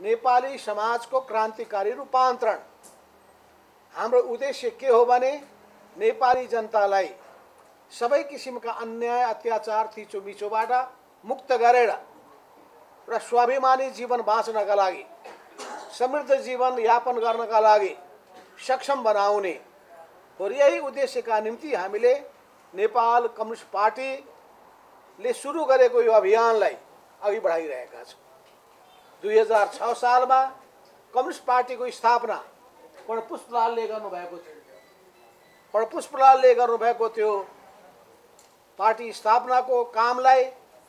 नेपाली समाजको क्रान्तिकारी रूपान्तरण। हाम्रो उद्देश्य के हो भने नेपाली जनतालाई सबै किसिमका अन्याय अत्याचार थिचोमिचोबाट मुक्त गरेर र स्वाभिमानी जीवन बाँच्नका लागि समृद्ध जीवन यापन गर्नका लागि सक्षम बनाउने हो। यही उद्देश्यका निम्ति हामीले नेपाल कम्युनिस्ट पार्टीले सुरु गरेको यो अभियानलाई अघि बढाइरहेका छौँ। दुई हजार छ सालमा कम्युनिस्ट पार्टीको स्थापना पुष्पलालले गर्नुभएको थियो। पुष्पलालले गर्नुभएको थियो। पार्टी स्थापनाको कामलाई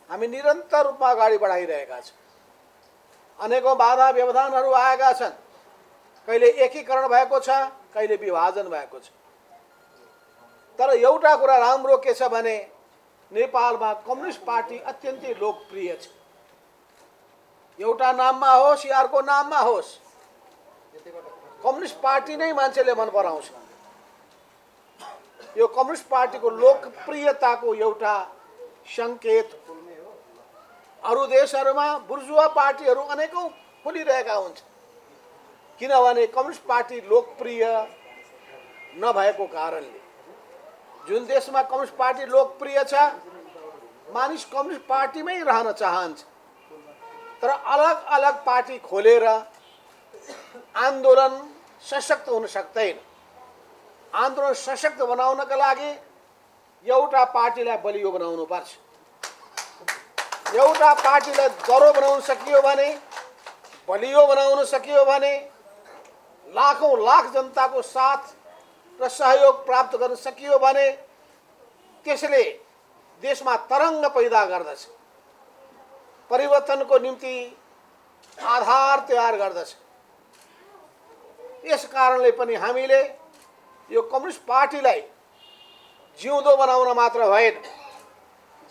हामी निरन्तर रूपमा अगाडि बढाइरहेका छौँ। अनेकौँ बाधा व्यवधानहरू आएका छन्। कहिले एकीकरण भएको छ कहिले विभाजन भएको छ। तर एउटा कुरा राम्रो के छ भने नेपालमा कम्युनिस्ट पार्टी अत्यन्तै लोकप्रिय छ। एउटा नाममा होस् या अर्को नाममा होस् कम्युनिस्ट पार्टी नै मान्छेले मन पराउँछ। यो कम्युनिस्ट पार्टीको लोकप्रियताको एउटा सङ्केत अरू देशहरूमा बुर्जुवा पार्टीहरू अनेकौँ खुलिरहेका हुन्छ किनभने कम्युनिस्ट पार्टी लोकप्रिय नभएको कारणले जुन देशमा कम्युनिस्ट पार्टी लोकप्रिय छ मानिस कम्युनिस्ट पार्टीमै रहन चाहन्छ। तर अलग अलग पार्टी खोलेर आन्दोलन सशक्त हुन सक्दैन। आन्दोलन सशक्त बनाउनका लागि एउटा पार्टीलाई बलियो बनाउनु पर्छ। एउटा पार्टीलाई दह्रो बनाउन सकियो भने बलियो बनाउन सकियो भने लाखौँ लाख जनताको साथ र सहयोग प्राप्त गर्न सकियो भने त्यसले देशमा तरङ्ग पैदा गर्दछ। परिवर्तनको निम्ति आधार तयार गर्दछ। यस कारणले पनि हामीले यो कम्युनिस्ट पार्टीलाई जिउँदो बनाउन मात्र होइन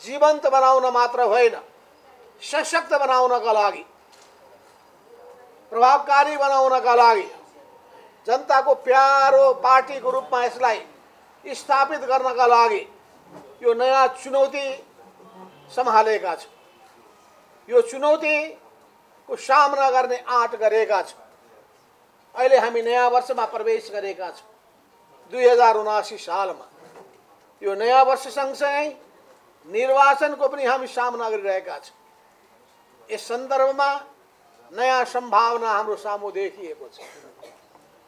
जीवन्त बनाउन मात्र होइन सशक्त बनाउनका लागि प्रभावकारी बनाउनका लागि जनताको प्यारो पार्टीको रूपमा यसलाई स्थापित गर्नका लागि यो नयाँ चुनौती सम्हालेका छौँ। यो चुनौतीको सामना गर्ने आँट गरेका छौँ अहिले हामी नयाँ वर्षमा प्रवेश गरेका छौँ। दुई हजार उनासी सालमा यो नयाँ वर्ष सँगसँगै निर्वाचनको पनि हामी सामना गरिरहेका छौँ। यस सन्दर्भमा नयाँ सम्भावना हाम्रो सामु देखिएको छ।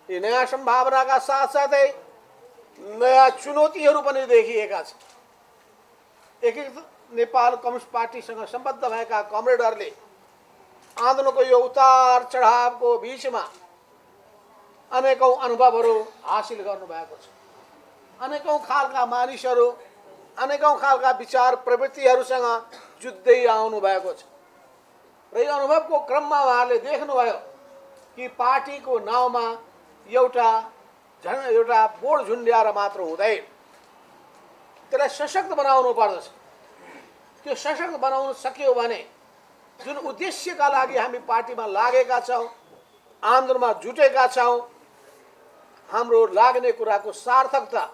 यी नयाँ सम्भावनाका साथसाथै नयाँ चुनौतीहरू पनि देखिएका छन्। एक नेपाल कम्युनिस्ट पार्टीसँग सम्बद्ध भएका कमरेडहरूले आन्दोलनको यो उतार चढावको बिचमा अनेकौँ अनुभवहरू हासिल गर्नुभएको छ। अनेकौँ खालका मानिसहरू अनेकौँ खालका विचार प्रवृत्तिहरूसँग जुझ्दै आउनु भएको छ। र यो अनुभवको क्रममा उहाँहरूले देख्नुभयो कि पार्टीको नाउँमा एउटा झन् एउटा बोर्ड झुन्ड्याएर मात्र हुँदैन। त्यसलाई सशक्त बनाउनु पर्दछ। त्यो सशक्त बनाउन सकियो भने जुन उद्देश्यका लागि हामी पार्टीमा लागेका छौँ आन्दोलनमा जुटेका छौँ हाम्रो लाग्ने कुराको सार्थकता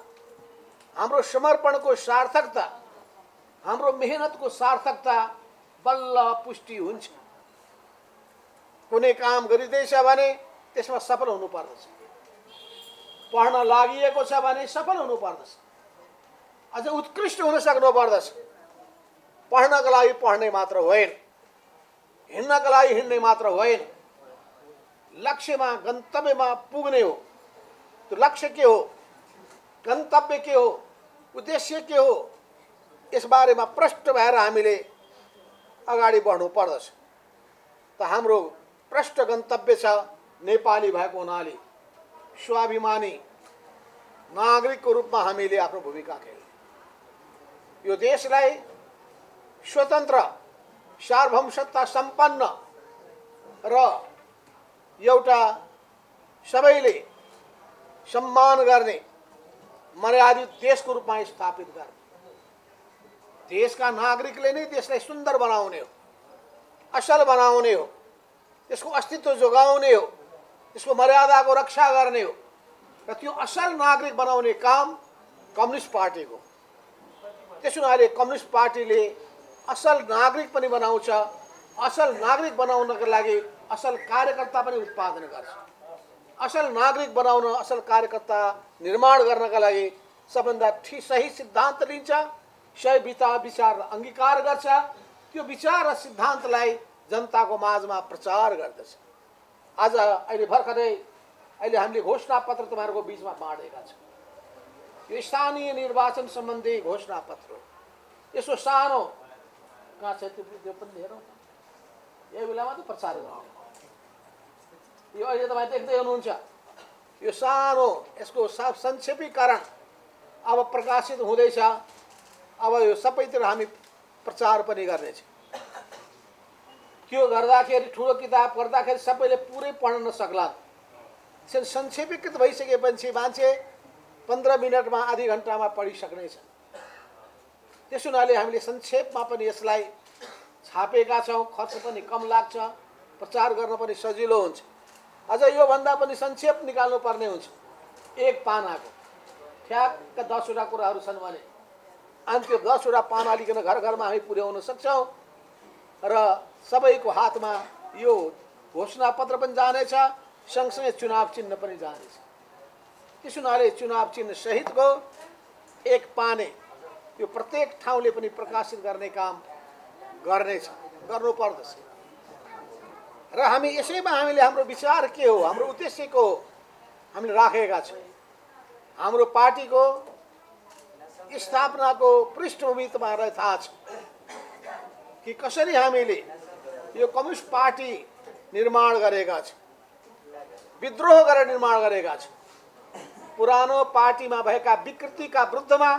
हाम्रो समर्पणको सार्थकता हाम्रो मेहनतको सार्थकता बल्ल पुष्टि हुन्छ। कुनै काम गरिँदैछ भने त्यसमा सफल हुनु पर्दछ। पढ्न लागि छ भने सफल हुनु पर्दछ। अझ उत्कृष्ट हुन सक्नु पर्दछ। पढ्नका लागि पढ्ने मात्र होइन। हिँड्नका लागि हिँड्ने मात्र होइन। लक्ष्यमा गन्तव्यमा पुग्ने हो। त्यो लक्ष्य के हो? गन्तव्य के हो? उद्देश्य के हो? यसबारेमा प्रष्ट भएर हामीले अगाडि बढ्नु पर्दछ। त हाम्रो प्रष्ट गन्तव्य छ नेपाली भएको हुनाले स्वाभिमानी नागरिकको रूपमा हामीले आफ्नो भूमिका खेल्ने यो देशलाई स्वतन्त्र सार्वभौमसत्ता सम्पन्न र एउटा सबैले सम्मान गर्ने, मर्यादित देशको रूपमा स्थापित देशका नागरिकले नै देशलाई सुन्दर बनाउने हो, असल बनाउने हो, त्यसको अस्तित्व जोगाउने हो, त्यसको मर्यादाको रक्षा गर्ने हो, र असल नागरिक बनाउने काम कम्युनिस्ट पार्टीको त्यसो हुनाले कम्युनिस्ट पार्टीले असल नागरिक पनि बनाउँछ असल नागरिक बनाउनको लागि असल कार्यकर्ता पनि उत्पादन गर्छ। असल नागरिक बनाउन असल कार्यकर्ता निर्माण गर्नका लागि सबभन्दा ठि सही सिद्धान्त लिन्छ सही विचार विचार अङ्गीकार गर्छ। त्यो विचार र सिद्धान्तलाई जनताको माझमा प्रचार गर्दछ। आज अहिले भर्खरै अहिले हामीले घोषणा पत्र तपाईँहरूको बिचमा बाँडेका छौँ। यो स्थानीय निर्वाचन सम्बन्धी घोषणा पत्र हो। यसो सानो कहाँ छ त्यो त्यो पनि हेरौँ यही बेलामा त प्रचार यो अहिले तपाईँ देख्दै हुनुहुन्छ यो सानो यसको सा संक्षेपीकरण अब प्रकाशित हुँदैछ अब यो सबैतिर हामी प्रचार पनि गर्नेछ त्यो गर्दाखेरि ठुलो किताब गर्दाखेरि सबैले पुरै पढ्न त्यसरी संक्षेपीकृत भइसकेपछि मान्छे पन्ध्र मिनटमा आधी घन्टामा पढिसक्नेछ त्यसो हुनाले हामीले संक्षेपमा पनि यसलाई छापेका छौँ खर्च पनि कम लाग्छ प्रचार गर्न पनि सजिलो हुन्छ। अझ योभन्दा पनि संक्षेप निकाल्नु पर्ने हुन्छ। एक पानाको। ठ्याक्क दसवटा कुराहरू छन् भने। अनि त्यो दसवटा पाना लिकन घर घरमा हामी पुर्याउन सक्छौँ। र सबैको हातमा यो घोषणा पत्र पनि जानेछ सँगसँगै चुनाव चिन्ह पनि जानेछ। त्यसो हुनाले चुनाव चिन्ह सहितको एक पाने यो प्रत्येक ठाउँले पनि प्रकाशित गर्ने काम गर्नेछ गर्नुपर्दछ र हामी यसैमा हामीले हाम्रो विचार के हो हाम्रो उद्देश्य हो हामीले राखेका छौँ। हाम्रो पार्टीको स्थापनाको पृष्ठभूमि तपाईँहरूलाई थाहा छ कि कसरी हामीले यो कम्युनिस्ट पार्टी निर्माण गरेका छौँ विद्रोह गरेर निर्माण गरेका छौँ। पुरानो पार्टीमा भएका विकृतिका विरुद्धमा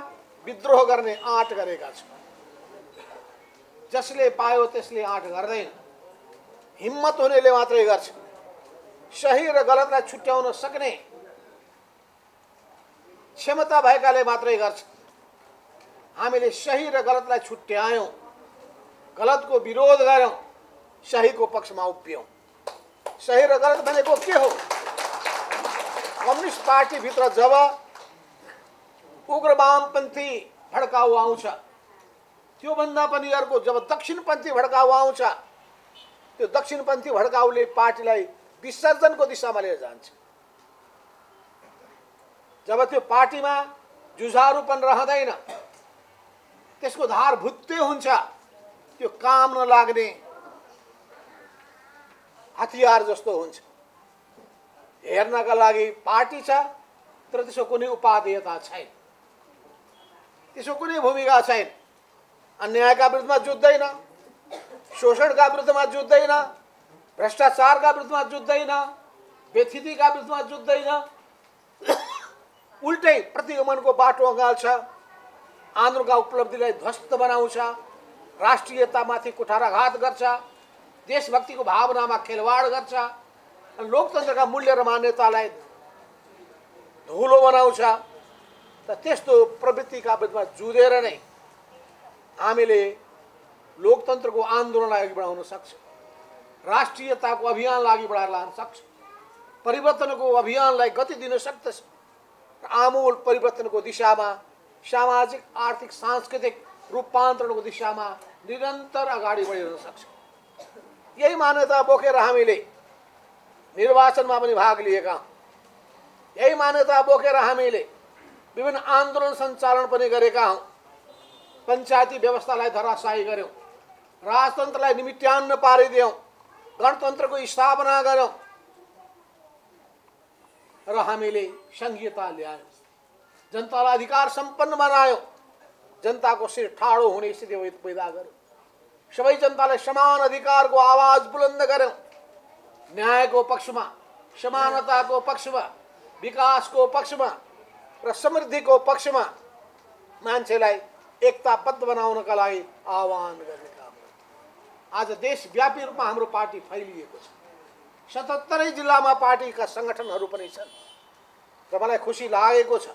विद्रोह गर्ने आँट गरेका छौँ जसले पायो त्यसले आँट गर्दैन। हिम्मत हुनेले मात्रै गर्छ। सही र गलतलाई छुट्याउन सक्ने क्षमता भएकाले मात्रै गर्छ। हामीले सही र गलतलाई छुट्यायौँ। गलतको विरोध गऱ्यौँ। सहीको पक्षमा उभियौँ। सही र गलत भनेको के हो? कम्युनिस्ट पार्टीभित्र जब उग्र वामपन्थी भड्काउ आउँछ त्योभन्दा पनि अर्को जब दक्षिणपन्थी भड्काउ आउँछ त्यो दक्षिणपन्थी भड्काउले पार्टीलाई विसर्जनको दिशामा लिएर जान्छ। जब त्यो पार्टीमा जुझारुपन रहँदैन त्यसको धार भुत्ते हुन्छ त्यो काम नलाग्ने हतियार जस्तो हुन्छ। हेर्नका लागि पार्टी छ तर त्यसको कुनै उपादेयता छैन। त्यसको कुनै भूमिका छैन। अन्यायका विरुद्धमा जुत्दैन शोषणका विरुद्धमा जुत्दैन भ्रष्टाचारका विरुद्धमा जुत्दैन व्यथितिका विरुद्धमा जुत्दैन। उल्टै प्रतिगमनको बाटो अँगाल्छ आन्दोलनका उपलब्धिलाई ध्वस्त बनाउँछ राष्ट्रियतामाथि कुठाराघात गर्छ देशभक्तिको भावनामा खेलवाड गर्छ लोकतन्त्रका मूल्य र मान्यतालाई धुलो बनाउँछ। त त्यस्तो प्रवृत्तिका विरुद्धमा जुधेर नै हामीले लोकतन्त्रको आन्दोलनलाई अघि बढाउन सक्छ। राष्ट्रियताको अभियानलाई अघि बढाएर लान सक्छ। परिवर्तनको अभियानलाई गति दिन सक्दछ। र आमूल परिवर्तनको दिशामा, सामाजिक, आर्थिक, सांस्कृतिक रूपांतरण रूपान्तरणको दिशामा निरन्तर अगाडि बढिरहन सक्छ। यही मान्यता बोकेर हामीले निर्वाचनमा पनि भाग हौँ। यही मान्यता बोकेर हामीले विभिन्न आन्दोलन सञ्चालन पनि गरेका हौँ। पञ्चायती व्यवस्थालाई धराशायी गऱ्यौँ राजतन्त्रलाई निमित्यान्न पारिदियौँ। गणतन्त्रको स्थापना गऱ्यौँ र हामीले सङ्घीयता ल्यायौँ। जनतालाई अधिकार सम्पन्न बनायौँ। जनताको शिर ठाडो हुने स्थिति पैदा गर्यौँ। सबै जनतालाई समान अधिकारको आवाज बुलन्द गऱ्यौँ न्यायको पक्षमा समानताको पक्षमा विकासको पक्षमा र समृद्धिको पक्षमा मान्छेलाई एकताबद्ध बनाउनका लागि आह्वान गर्ने काम गर्छ आज देशव्यापी रूपमा हाम्रो पार्टी फैलिएको छ। सतहत्तरै जिल्लामा पार्टीका सङ्गठनहरू पनि छन्। र मलाई खुसी लागेको छ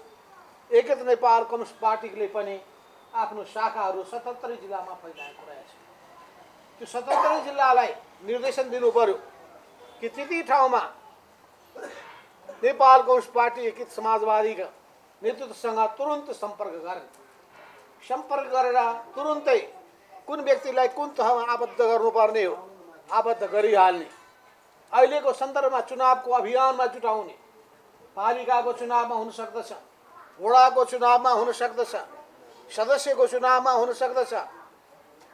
एकीकृत नेपाल कम्युनिस्ट पार्टीले पनि आफ्नो शाखाहरू सतहत्तरै जिल्लामा फैलाएको रहेछ। त्यो सतहत्तरै जिल्लालाई निर्देशन दिनु पर्यो कि त्यति ठाउँमा नेपाल कम्युनिस्ट पार्टी एकीकृत समाजवादीका नेतृत्वसँग तुरन्त सम्पर्क गर्ने सम्पर्क गरेर तुरुन्तै कुन व्यक्तिलाई कुन तहमा आबद्ध गर्नुपर्ने हो आबद्ध गरिहाल्ने अहिलेको सन्दर्भमा चुनावको अभियानमा जुटाउने पालिकाको चुनावमा हुन सक्दछ वडाको चुनावमा हुन सक्दछ सदस्यको चुनावमा हुन सक्दछ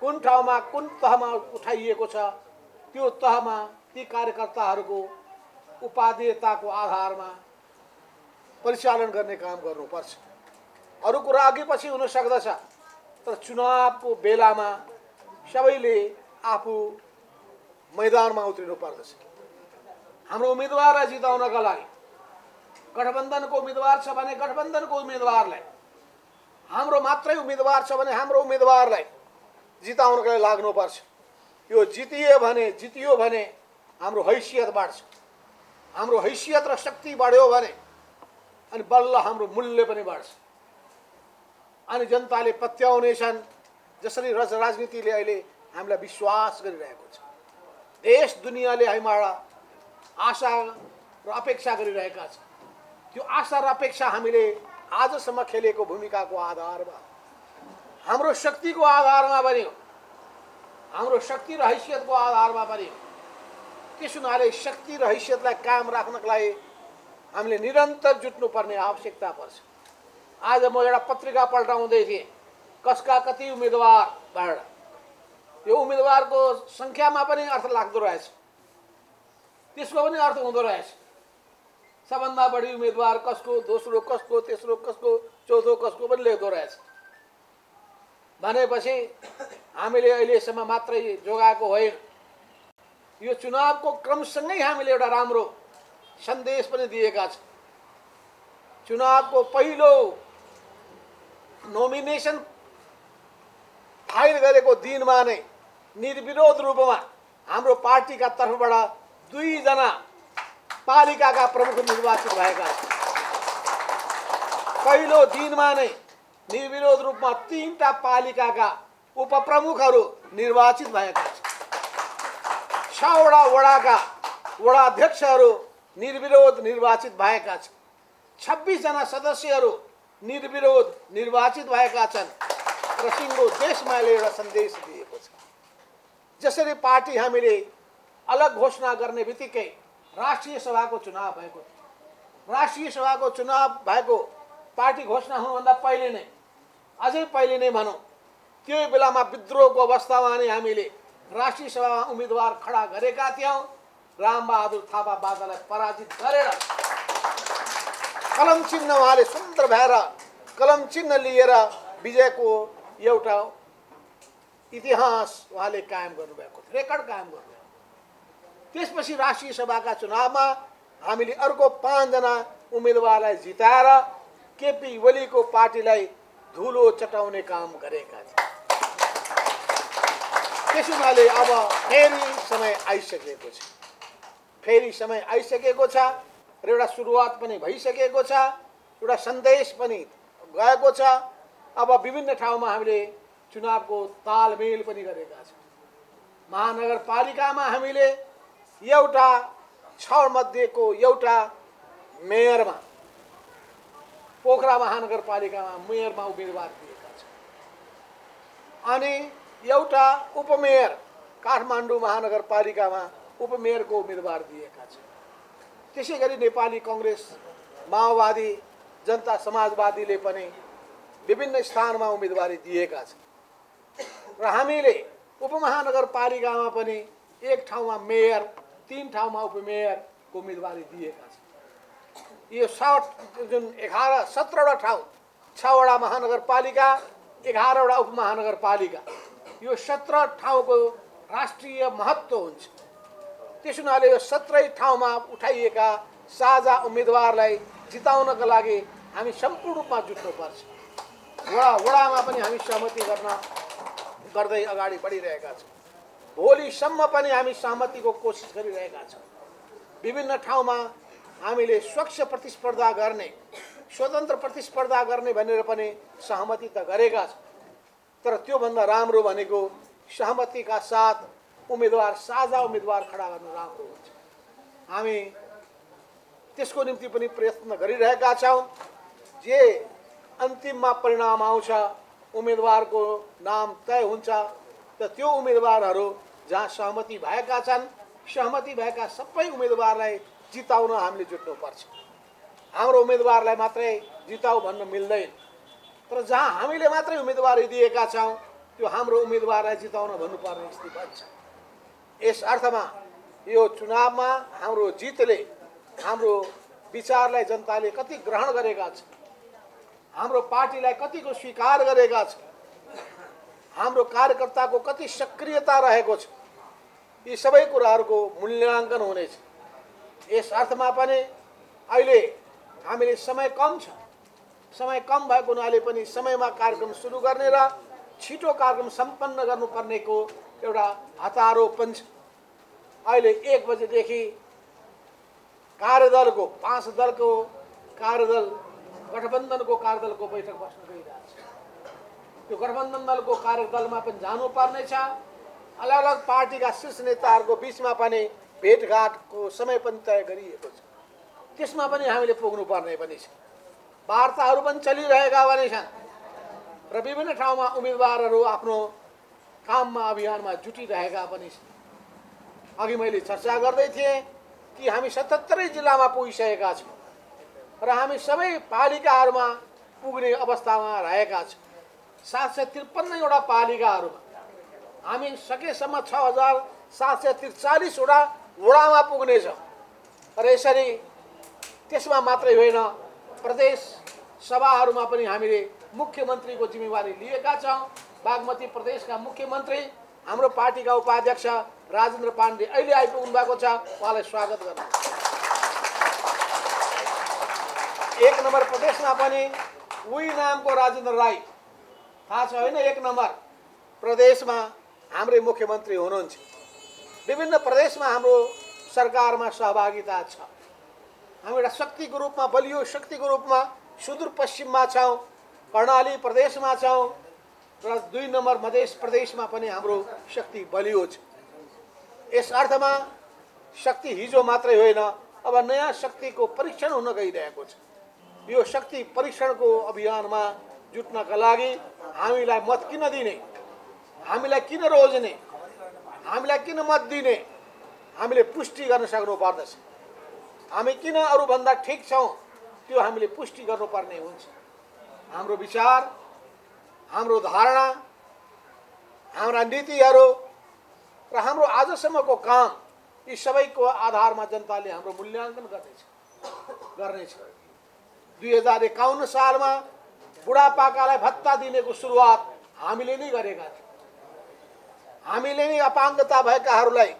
कुन ठाउँमा कुन तहमा उठाइएको छ त्यो तहमा ती कार्यकर्ताहरूको उपादेयताको आधारमा परिचालन गर्ने काम गर्नुपर्छ। अरू कुरा अघि पछि हुन सक्दछ। तर चुनावको बेलामा सबैले आफू मैदानमा उत्रिनु पर्दछ हाम्रो उम्मेदवारलाई जिताउनका लागि गठबन्धनको उम्मेदवार छ भने गठबन्धनको उम्मेदवारलाई हाम्रो मात्रै उम्मेदवार छ भने हाम्रो उम्मेदवारलाई जिताउनको लागि लाग्नुपर्छ। यो जितियो भने जितियो भने हाम्रो हैसियत बढ्छ। हाम्रो हैसियत र शक्ति बढ्यो भने अनि बल्ल हाम्रो मूल्य पनि बढ्छ। अनि जनताले पत्याउनेछन् जसरी रज राजनीतिले अहिले हामीलाई विश्वास गरिरहेको छ। देश दुनियाँले हामीबाट आशा र अपेक्षा गरिरहेका छ त्यो आशा र अपेक्षा हामीले आजसम्म खेलेको भूमिकाको आधारमा हाम्रो शक्तिको आधारमा पनि हो। हाम्रो शक्ति र हैसियतको आधारमा पनि हो। त्यस हुनाले शक्ति र हैसियतलाई कायम राख्नको लागि हामीले निरन्तर जुट्नुपर्ने आवश्यकता पर्छ। आज म एउटा पत्रिका पल्टाउँदै थिएँ। कसका कति उम्मेदवार भएर यो उम्मेदवारको सङ्ख्यामा पनि अर्थ लाग्दो रहेछ। त्यसको पनि अर्थ हुँदो रहेछ। सबभन्दा बढी उम्मेदवार कसको, दोस्रो कसको, तेस्रो चौथो कसको पनि लेख्दो रहेछ। भनेपछि हामीले अहिलेसम्म मात्रै जोगाएको होइन। यो चुनावको क्रमसँगै सन्देश पनि दिएका छौँ चुनावको पहिलो नोमिनेसन फाइल गरेको दिनमा नै निर्विरोध रूपमा हाम्रो पार्टीका तर्फबाट दुईजना पालिकाका प्रमुख निर्वाचित भएका छन्। पहिलो दिनमा नै निर्विरोध रूपमा तिनवटा पालिकाका उपप्रमुखहरू निर्वाचित भएका छन्। छवटा वडाका वडाध्यक्षहरू निर्विरोध निर्वाचित भएका छन्। छब्बिसजना सदस्यहरू निर्विरोध निर्वाचित भएका छन् र सिङ्गो यसले एउटा सन्देश दिएको छ। जसरी पार्टी हामीले अलग घोषणा गर्ने बित्तिकै राष्ट्रिय सभाको चुनाव भएको थियो। राष्ट्रिय सभाको चुनाव भएको पार्टी घोषणा हुनुभन्दा पहिले नै अझै पहिले नै भनौँ त्यो बेलामा विद्रोहको अवस्थामा नै हामीले राष्ट्रिय सभामा उम्मेदवार खडा गरेका थियौँ। रामबहादुर थापा बाजालाई पराजित गरेर कलम चिन्ह उहाँले सुन्दर भएर कलम चिन्ह लिएर विजयको एउटा इतिहास उहाँले कायम गर्नुभएको थियो रेकर्ड कायम गर्नुभयो त्यसपछि राष्ट्रिय सभाका चुनावमा हामीले अर्को पाँचजना उम्मेदवारलाई जिताएर केपी ओलीको पार्टीलाई धुलो चटाउने काम गरेका थिए त्यस हुनाले अब फेरि समय आइसकेको छ। फेरि समय आइसकेको छ र एउटा सुरुवात पनि भइसकेको छ एउटा सन्देश पनि गएको छ। अब विभिन्न ठाउँमा हामीले चुनावको तालमेल पनि गरेका छौँ। महानगरपालिकामा हामीले एउटा छ मध्येको एउटा मेयरमा पोखरा महानगरपालिकामा मेयरमा उम्मेदवार दिएका छन् अनि एउटा उपमेयर काठमाडौँ महानगरपालिकामा उपमेयरको उम्मेदवार दिएका छन्। त्यसै गरी नेपाली कङ्ग्रेस माओवादी जनता समाजवादीले पनि विभिन्न स्थानमा उम्मेदवारी दिएका छन्। र हामीले उपमहानगरपालिकामा पनि एक ठाउँमा मेयर तिन ठाउँमा उपमेयरको उम्मेदवारी दिएका छन्। यो सात जुन एघार सत्रवटा ठाउँ छवटा महानगरपालिका एघारवटा उपमहानगरपालिका यो सत्र ठाउँको राष्ट्रिय महत्त्व हुन्छ। त्यस हुनाले यो सत्रै ठाउँमा उठाइएका साझा उम्मेदवारलाई जिताउनका लागि हामी सम्पूर्ण रूपमा जुट्नुपर्छ वडा वडामा पनि हामी सहमति गर्न गर्दै अगाडि बढिरहेका छौँ। भोलिसम्म पनि हामी सहमतिको कोसिस गरिरहेका छौँ। विभिन्न ठाउँमा हामीले स्वच्छ प्रतिस्पर्धा गर्ने स्वतन्त्र प्रतिस्पर्धा गर्ने भनेर पनि सहमति त गरेका छौँ। तर त्योभन्दा राम्रो भनेको सहमतिका साथ उम्मेदवार साझा उम्मेदवार खडा गर्नु राम्रो हुन्छ। हामी त्यसको निम्ति पनि प्रयत्न गरिरहेका छौँ। जे अन्तिममा परिणाम आउँछ उम्मेदवारको नाम तय हुन्छ त त्यो उम्मेदवारहरू जहाँ सहमति भएका छन् सहमति भएका सबै उम्मेदवारलाई जिताउन हामीले जुट्नुपर्छ। हाम्रो उम्मेदवारलाई मात्रै जिताउ भन्न मिल्दैन। तर जहाँ हामीले मात्रै उम्मेदवारी दिएका छौँ त्यो हाम्रो उम्मेदवारलाई जिताउन भन्नुपर्ने स्थिति बन्छ। यस अर्थमा यो चुनावमा हाम्रो जितले हाम्रो विचारलाई जनताले कति ग्रहण गरेका छन् हाम्रो पार्टीलाई कतिको स्वीकार गरेका छन् हाम्रो कार्यकर्ताको कति सक्रियता रहेको छ यी सबै कुराहरूको मूल्याङ्कन हुनेछ। यस अर्थमा पनि अहिले हामीले समय कम छ। समय कम भएको हुनाले पनि समयमा कार्यक्रम सुरु गर्ने र छिटो कार्यक्रम सम्पन्न गर्नुपर्नेको एउटा हतारोपन छ अहिले एक बजेदेखि कार्यदलको पाँच दलको कार्यदल गठबन्धनको कार्यदलको बैठक बस्न गइरहेको छ त्यो गठबन्धन दलको कार्यदलमा पनि जानुपर्नेछ अलग अलग पार्टीका शीर्ष नेताहरूको बिचमा पनि भेटघाटको समय पनि तय गरिएको छ। त्यसमा पनि हामीले पुग्नुपर्ने पनि छ। वार्ताहरू पनि चलिरहेका पनि छन्। र विभिन्न ठाउँमा उम्मेदवारहरू आफ्नो काममा अभियानमा जुटिरहेका पनि छन्। अघि मैले चर्चा गर्दै थिएँ कि हामी सतहत्तरै जिल्लामा पुगिसकेका छौँ र हामी सबै पालिकाहरूमा पुग्ने अवस्थामा रहेका छौँ। सात सय त्रिपन्नवटा पालिकाहरूमा। हामी सकेसम्म छ हजार सात सय त्रिचालिसवटा वडामा पुग्नेछौँ र यसरी त्यसमा मात्रै होइन प्रदेश सभाहरूमा पनि हामीले मुख्यमन्त्रीको जिम्मेवारी लिएका छौँ। बागमती प्रदेशका मुख्यमन्त्री हाम्रो पार्टीका उपाध्यक्ष राजेन्द्र पाण्डे अहिले आइपुग्नु भएको छ। उहाँलाई स्वागत गर्नु। एक नम्बर प्रदेशमा पनि उही नामको राजेन्द्र राई। थाहा छ होइन एक नम्बर? प्रदेशमा हाम्रै मुख्यमन्त्री हुनुहुन्छ। विभिन्न प्रदेशमा हाम्रो सरकारमा सहभागिता छ। हामी एउटा शक्तिको रूपमा बलियो शक्तिको रूपमा सुदूरपश्चिममा छौँ। कर्णाली प्रदेशमा छौँ र दुई नम्बर मधेस प्रदेशमा पनि हाम्रो शक्ति बलियो छ। यस अर्थमा शक्ति हिजो मात्रै होइन अब नयाँ शक्तिको परीक्षण हुन गइरहेको छ। यो शक्ति परीक्षणको अभियानमा जुट्नका लागि हामीलाई मत किन दिने? हामीलाई किन रोज्ने? हामीलाई किन मत दिने? हामीले पुष्टि गर्न सक्नु पर्दछ। हामी किन अरूभन्दा ठिक छौँ? त्यो हामीले पुष्टि गर्नुपर्ने हुन्छ। हाम्रो विचार हाम्रो धारणा हाम्रा नीतिहरू र हाम्रो आजसम्मको काम यी सबैको आधारमा जनताले हाम्रो मूल्याङ्कन गर्नेछ गर्नेछ। दुई हजार एकाउन्न सालमा बुढापाकालाई भत्ता दिनेको सुरुवात हामीले नै गरेका थियौँ। हामीले नै अपाङ्गता भएकाहरूलाई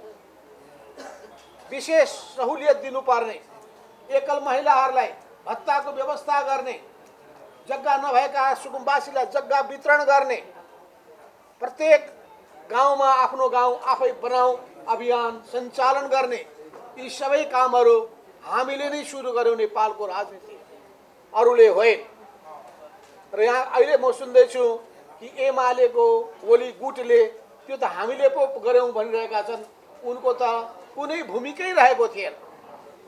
विशेष सहुलियत दिनुपर्ने एकल महिलाहरूलाई भत्ताको व्यवस्था गर्ने जग्गा नभएका सुकुम्बासीलाई जग्गा वितरण गर्ने। प्रत्येक गाउँमा आफ्नो गाउँ आफै बनाऊ अभियान सञ्चालन गर्ने। यी सबै कामहरू हामीले नै सुरु गऱ्यौँ नेपालको राजनीति। अरूले होइन। र यहाँ अहिले म सुन्दैछु कि एमालेको ओली गुटले त्यो त हामीले पो गऱ्यौँ भनिरहेका छन्। उनको त कुनै भूमिकै रहेको थिएन।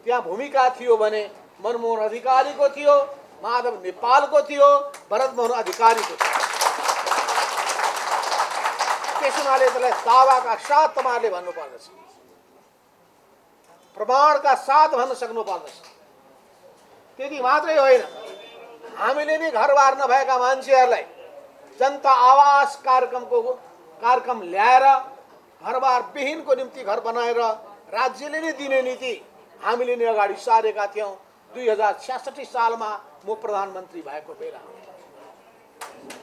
त्यहाँ भूमिका थियो भने मनमोहन अधिकारीको थियो माधव नेपालको थियो भरत मोहन अधिकारीको थियो। त्यस हुनाले त्यसलाई दावाका साथ तपाईँहरूले भन्नुपर्दछ। प्रमाणका साथ भन्न सक्नु पर्दछ त्यति मात्रै होइन। हामीले नै घरबार नभएका मान्छेहरूलाई जनता आवास कार्यक्रमको कार्यक्रम ल्याएर घरबार विहीनको निम्ति घर बनाएर राज्यले नै दिने नीति हामीले नै अगाडि सारेका थियौँ। दुई हजार छ्यासठी सालमा म प्रधानमन्त्री भएको बेला।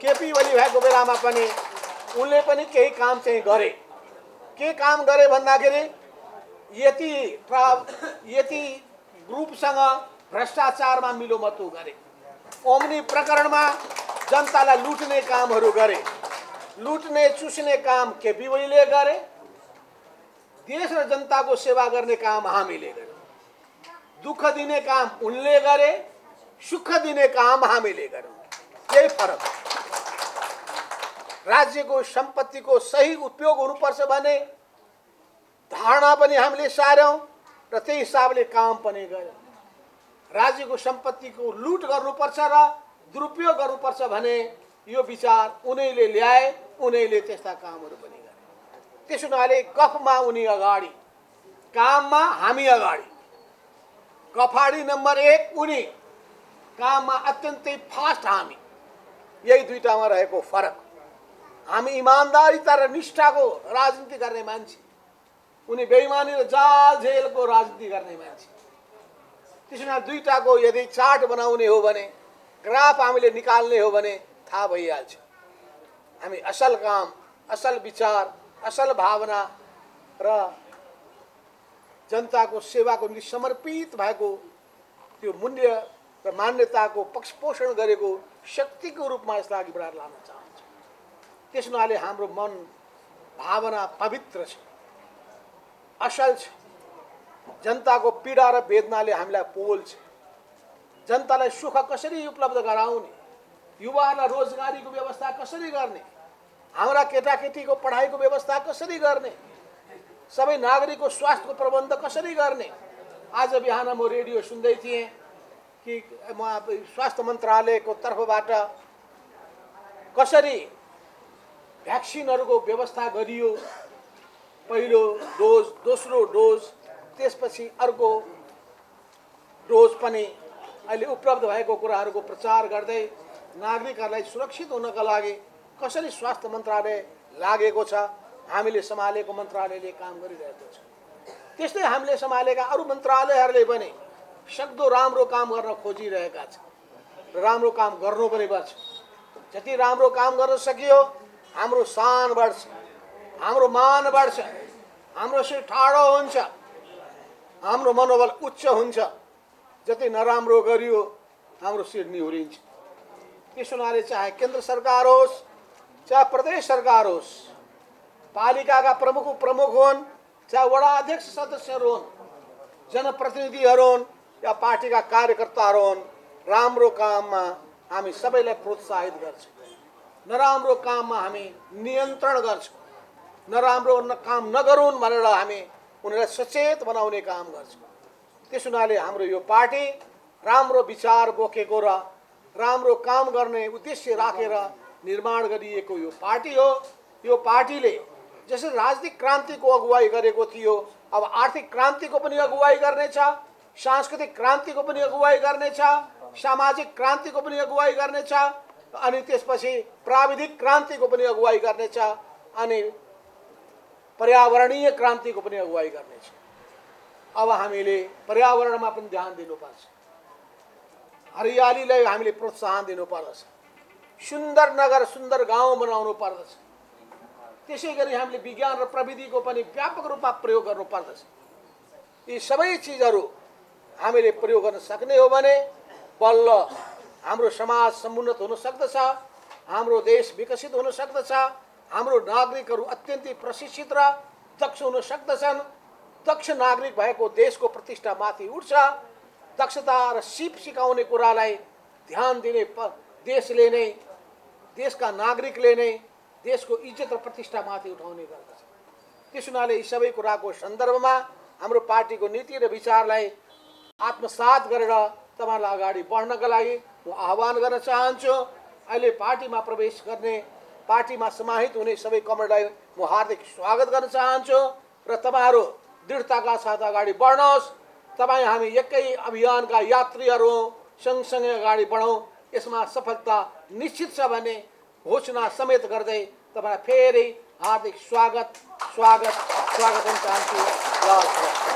केपी ओली भएको बेलामा पनि उनले पनि केही काम चाहिँ गरे। के काम गरे भन्दाखेरि यति यति ग्रुपसँग भ्रष्टाचारमा मिलोमतो गरे। ओम्नी प्रकरणमा जनतालाई लुट्ने कामहरू गरे। लुट्ने चुस्ने काम केपी ओलीले गरे। देश र जनताको सेवा गर्ने काम हामीले गरे। दुःख दिने काम उनले गरे सुख दिने काम हामीले गऱ्यौँ यही फरक राज्यको सम्पत्तिको सही उपयोग हुनुपर्छ भने धारणा पनि हामीले सार्यौँ र त्यही हिसाबले काम पनि गऱ्यौँ राज्यको सम्पत्तिको लुट गर्नुपर्छ र दुरुपयोग गर्नुपर्छ भने यो विचार उनीले ल्याए उनीले त्यस्ता कामहरू पनि गरे त्यसो हुनाले गफमा उनी अगाडि काममा हामी अगाडि। कफाडी नम्बर एक उनी काममा अत्यन्तै फास्ट हामी। यही दुइटामा रहेको फरक। हामी इमान्दारिता र निष्ठाको राजनीति गर्ने मान्छे। उनी बेइमानी र जाल झेलको राजनीति गर्ने मान्छे। त्यसमा दुइटाको यदि चार्ट बनाउने हो भने ग्राफ हामीले निकाल्ने हो भने थाहा भइहाल्छ। हामी असल काम असल विचार असल भावना र जनताको सेवाको निम्ति समर्पित भएको त्यो मूल्य र मान्यताको पक्षपोषण गरेको शक्तिको रूपमा यसलाई अघि बढाएर लान चाहन्छ। त्यस हुनाले हाम्रो मन भावना पवित्र छ असल छ। जनताको पीडा र वेदनाले हामीलाई पोल्छ जनतालाई सुख कसरी उपलब्ध गराउने युवाहरूलाई रोजगारीको व्यवस्था कसरी गर्ने हाम्रा केटाकेटीको पढाइको व्यवस्था कसरी गर्ने सबै नागरिकको स्वास्थ्यको प्रबन्ध कसरी गर्ने? आज बिहान म रेडियो सुन्दै थिएँ कि म स्वास्थ्य मन्त्रालयको तर्फबाट कसरी भ्याक्सिनहरूको व्यवस्था गरियो पहिलो डोज दोस्रो डोज त्यसपछि अर्को डोज पनि अहिले उपलब्ध भएको कुराहरूको प्रचार गर्दै नागरिकहरूलाई सुरक्षित हुनका लागि कसरी स्वास्थ्य मन्त्रालय लागेको छ हामीले सम्हालेको मन्त्रालयले काम गरिरहेको छ। त्यस्तै हामीले सम्हालेका अरू मन्त्रालयहरूले पनि सक्दो राम्रो काम गर्न खोजिरहेका छन् राम्रो काम गर्नु पनि पर्छ। जति राम्रो काम गर्न सकियो हाम्रो सान बढ्छ हाम्रो मान बढ्छ हाम्रो शिर ठाडो हुन्छ हाम्रो मनोबल उच्च हुन्छ जति नराम्रो गरियो हाम्रो शिर निहुरिन्छ। त्यस हुनाले चाहे केन्द्र सरकार होस् चाहे प्रदेश सरकार होस् पालिकाका प्रमुख प्रमुख हुन् चाहे वडा अध्यक्ष सदस्यहरू हुन् जनप्रतिनिधिहरू हुन् या पार्टीका कार्यकर्ताहरू हुन् राम्रो काममा हामी सबैलाई प्रोत्साहित गर्छौँ। नराम्रो काममा हामी नियन्त्रण गर्छौँ। नराम्रो काम नगरून् भनेर हामी उनीहरूलाई सचेत बनाउने काम गर्छौँ। त्यस हुनाले हाम्रो यो पार्टी राम्रो विचार बोकेको र राम्रो काम गर्ने उद्देश्य राखेर निर्माण गरिएको यो पार्टी हो। यो पार्टीले जसरी राजनीतिक क्रान्तिको अगुवाई गरेको थियो अब आर्थिक क्रान्तिको पनि अगुवाई गर्नेछ सांस्कृतिक क्रान्तिको पनि अगुवाई गर्नेछ सामाजिक क्रान्तिको पनि अगुवाई गर्नेछ अनि त्यसपछि प्राविधिक क्रान्तिको पनि अगुवाई गर्नेछ अनि पर्यावरणीय क्रान्तिको पनि अगुवाई गर्नेछ। अब हामीले पर्यावरणमा पनि ध्यान दिनुपर्छ। हरियालीलाई हामीले प्रोत्साहन दिनुपर्दछ। सुन्दर नगर सुन्दर गाउँ बनाउनु पर्दछ त्यसै गरी हामीले विज्ञान र प्रविधिको पनि व्यापक रूपमा प्रयोग गर्नुपर्दछ यी सबै चिजहरू हामीले प्रयोग गर्न सक्ने हो भने बल्ल हाम्रो समाज समुन्नत हुन सक्दछ हाम्रो देश विकसित हुन सक्दछ हाम्रो नागरिकहरू अत्यन्तै प्रशिक्षित र दक्ष हुन सक्दछन्। दक्ष नागरिक भएको देशको प्रतिष्ठा माथि उठ्छ। दक्षता र सिप सिकाउने कुरालाई ध्यान दिने देशले नै देशका नागरिकले नै देशको इज्जत र प्रतिष्ठा माथि उठाउने गर्दछ। त्यस हुनाले यी सबै कुराको सन्दर्भमा हाम्रो पार्टीको नीति र विचारलाई आत्मसात गरेर तपाईँहरूलाई अगाडि बढ्नका लागि म आह्वान गर्न चाहन्छु। अहिले पार्टीमा प्रवेश गर्ने पार्टीमा समाहित हुने सबै कमरेडलाई म हार्दिक स्वागत गर्न चाहन्छु र तपाईँहरू दृढताका साथ अगाडि बढ्नुहोस्। तपाईँ हामी एकै अभियानका यात्रीहरू सँगसँगै अगाडि बढौँ। यसमा सफलता निश्चित छ भने घोषणा समेत गर्दै तपाईँलाई फेरि हार्दिक स्वागत स्वागत स्वागत चाहन्छु